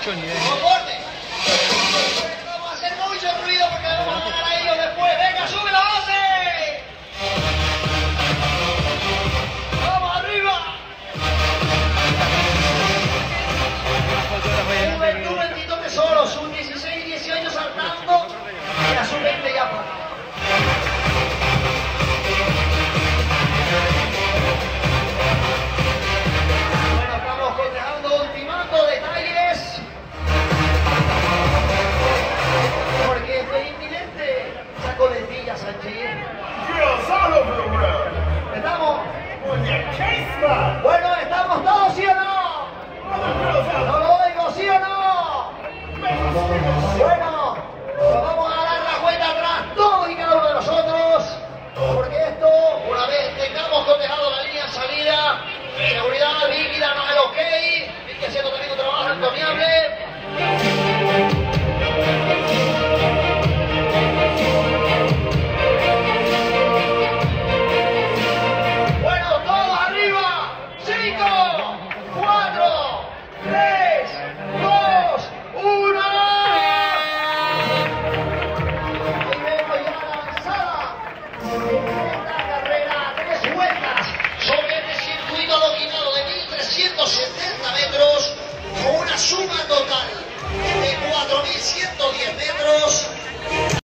就你 Estamos. Bueno, estamos todos, ¿sí o no? No lo oigo, ¿sí o no? Bueno, nos vamos a dar la vuelta atrás todos y cada uno de nosotros, porque esto, una vez tengamos cotejado la línea salida, seguridad. diciendo